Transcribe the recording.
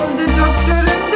Amma kolda doktoru.